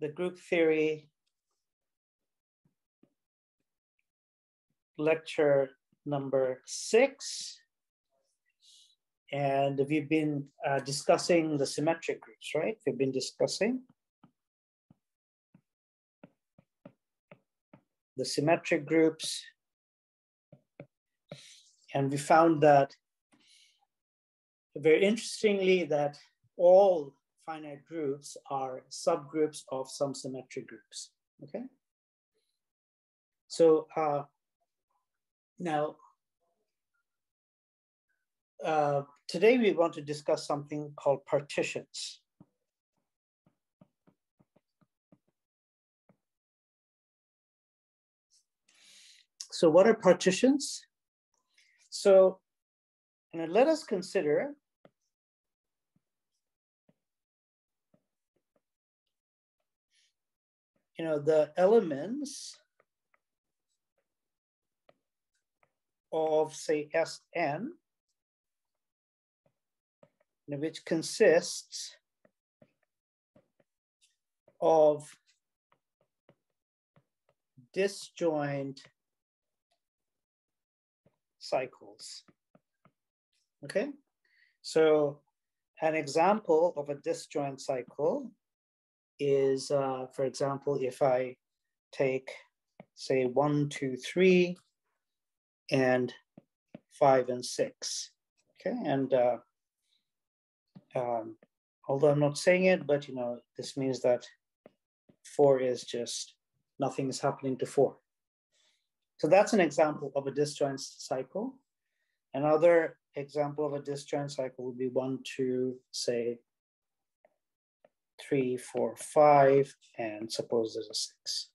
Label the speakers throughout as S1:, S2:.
S1: the group theory lecture number six. And we've been uh, discussing the symmetric groups, right? We've been discussing the symmetric groups. And we found that very interestingly that all finite groups are subgroups of some symmetric groups, okay? So uh, now, uh, today we want to discuss something called partitions. So what are partitions? So and let us consider you know, the elements of say Sn, which consists of disjoint cycles. Okay, so an example of a disjoint cycle is, uh, for example, if I take, say, one, two, three, and five and six. Okay, and uh, um, although I'm not saying it, but you know, this means that four is just nothing is happening to four. So that's an example of a disjoint cycle. Another example of a disjoint cycle would be one, two, say, three, four, five, and suppose there's a six.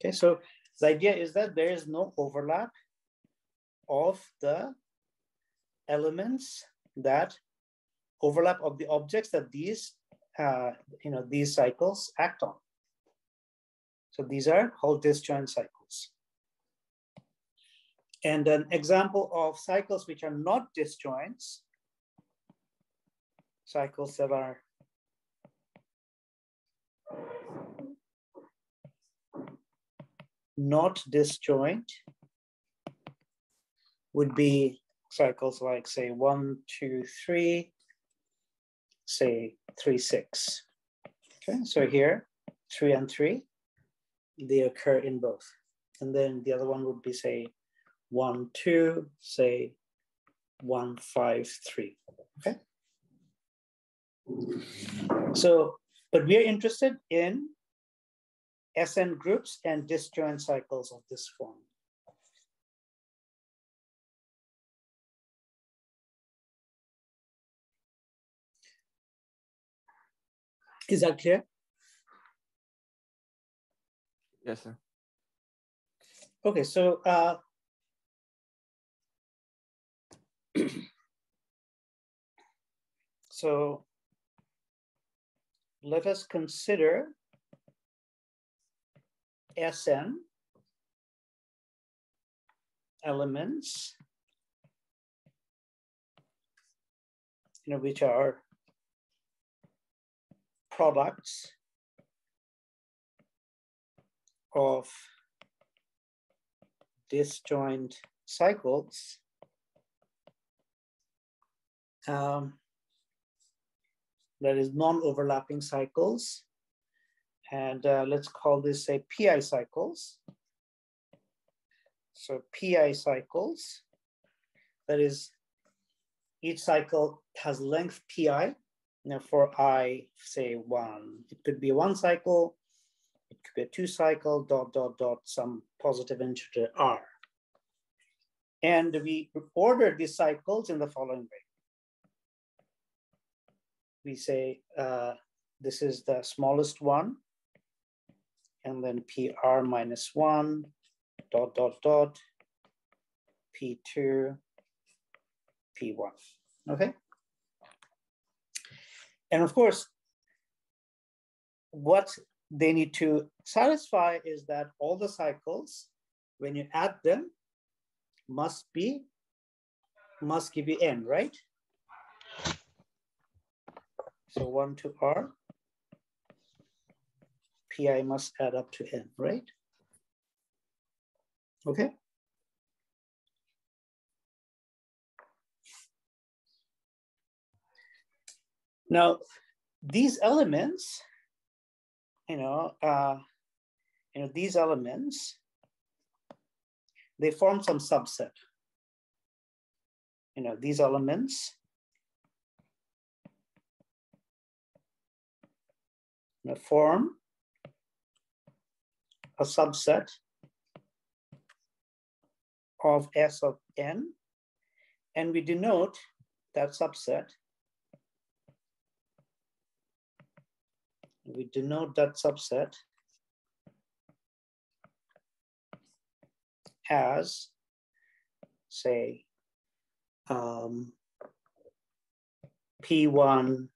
S1: Okay, so the idea is that there is no overlap of the elements that overlap of the objects that these, uh, you know, these cycles act on. So these are whole disjoint cycles. And an example of cycles which are not disjoints, cycles that are not disjoint would be cycles like say one, two, three, say three, six. Okay, so here, three and three, they occur in both. And then the other one would be say one, two, say one, five, three, okay? So, but we are interested in SN groups and disjoint cycles of this form. Is that clear?
S2: Yes, sir.
S1: Okay, so uh, so let us consider Sn elements, you know, which are products of disjoint cycles um, that is non-overlapping cycles. And uh, let's call this say PI cycles. So PI cycles, that is each cycle has length PI now for I say one, it could be one cycle, it could be a two cycle, dot, dot, dot, some positive integer R. And we order these cycles in the following way. We say uh, this is the smallest one, and then PR minus one, dot, dot, dot, P2, P1, okay? And of course, what they need to satisfy is that all the cycles, when you add them, must be, must give you n, right? So one to R, pi must add up to n, right? Okay. Now, these elements, you know, uh, you know, these elements, they form some subset. You know, these elements you know, form a subset of S of n, and we denote that subset we denote that subset as, say, um, P1,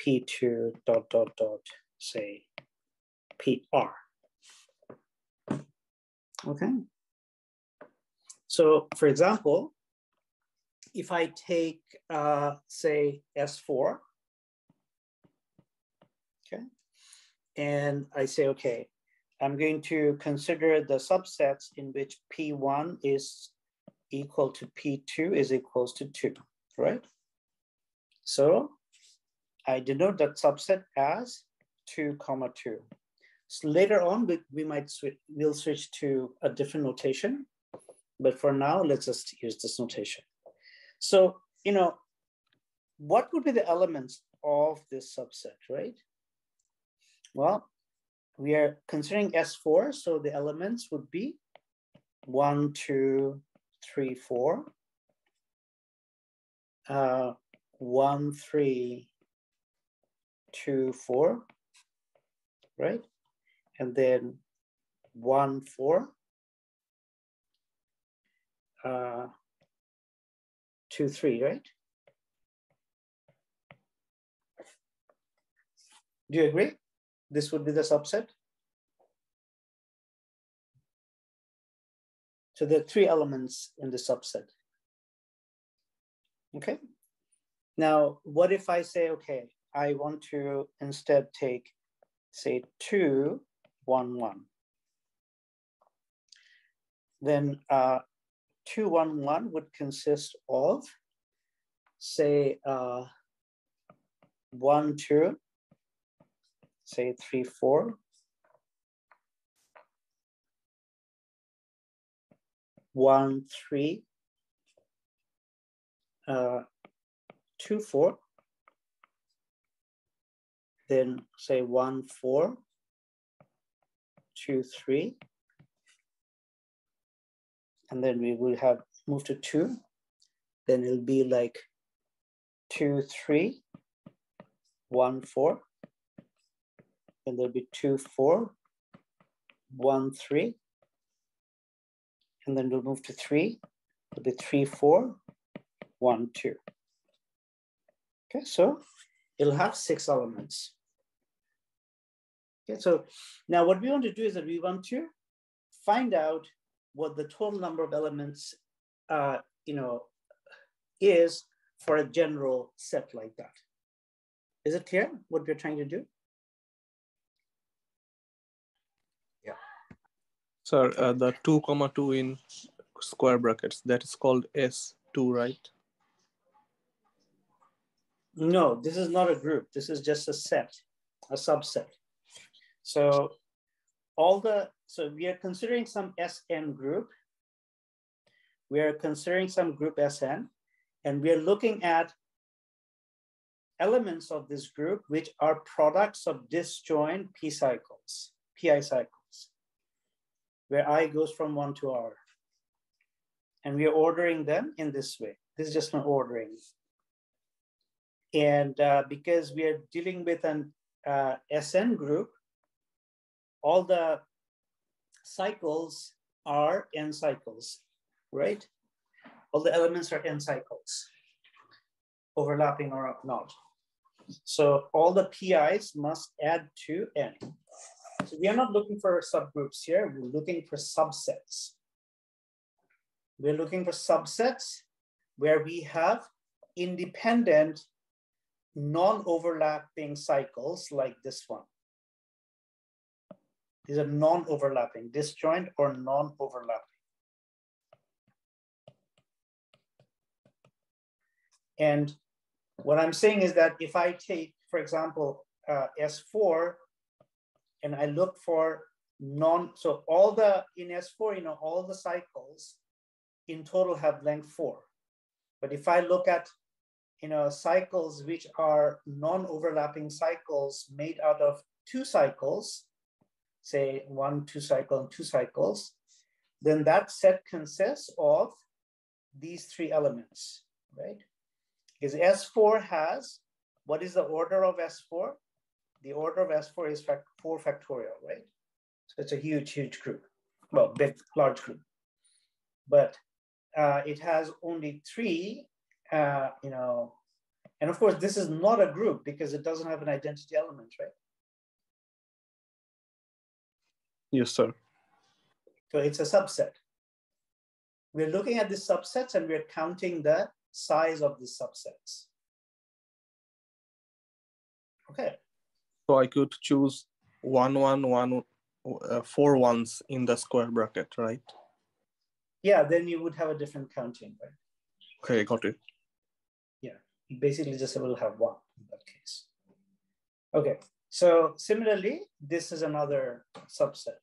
S1: P2, dot, dot, dot, say, PR. Okay. So for example, if I take, uh, say, S4, okay, and I say, okay, I'm going to consider the subsets in which P1 is equal to P2 is equals to two, right? So I denote that subset as two comma two. So later on, we, we might switch, we'll switch to a different notation, but for now, let's just use this notation. So, you know, what would be the elements of this subset, right? Well, we are considering S4, so the elements would be one, two, three, four, uh, one, three, two, four, right? And then one, four, uh, two, three, right? Do you agree? this would be the subset. So there are three elements in the subset. Okay. Now, what if I say, okay, I want to instead take, say, two, one, one. Then uh, two, one, one would consist of, say, uh, one, two, say three, four. One, three, uh, two, four. Then say one, four, two, three. And then we will have move to two. Then it'll be like two, three, one, four and there'll be two, four, one, three, and then we'll move to three. It'll be three, four, one, two. Okay, so it'll have six elements. Okay, so now what we want to do is that we want to find out what the total number of elements, uh, you know, is for a general set like that. Is it clear what we're trying to do?
S2: Sir, uh, the 2 comma 2 in square brackets, that is called S2, right?
S1: No, this is not a group. This is just a set, a subset. So all the, so we are considering some SN group. We are considering some group SN, and we are looking at elements of this group which are products of disjoint p cycles, pi cycles where i goes from one to r. And we are ordering them in this way. This is just an ordering. And uh, because we are dealing with an uh, SN group, all the cycles are n cycles, right? All the elements are n cycles, overlapping or not. So all the PIs must add to n. So we are not looking for subgroups here, we're looking for subsets. We're looking for subsets where we have independent, non-overlapping cycles like this one. These are non-overlapping, disjoint or non-overlapping. And what I'm saying is that if I take, for example, uh, S4 and I look for non, so all the, in S4, you know, all the cycles in total have length four. But if I look at, you know, cycles which are non-overlapping cycles made out of two cycles, say one, two cycle and two cycles, then that set consists of these three elements, right? Because S4 has, what is the order of S4? The order of S4 is fact, four factorial, right? So it's a huge, huge group. Well, big, large group. But uh, it has only three, uh, you know, and of course, this is not a group because it doesn't have an identity element, right?
S2: Yes, sir.
S1: So it's a subset. We're looking at the subsets and we're counting the size of the subsets. Okay.
S2: So I could choose one, one, one, uh, four ones in the square bracket, right?
S1: Yeah, then you would have a different counting, right?
S2: Okay, got it.
S1: Yeah, basically just will have one in that case. Okay, so similarly, this is another subset.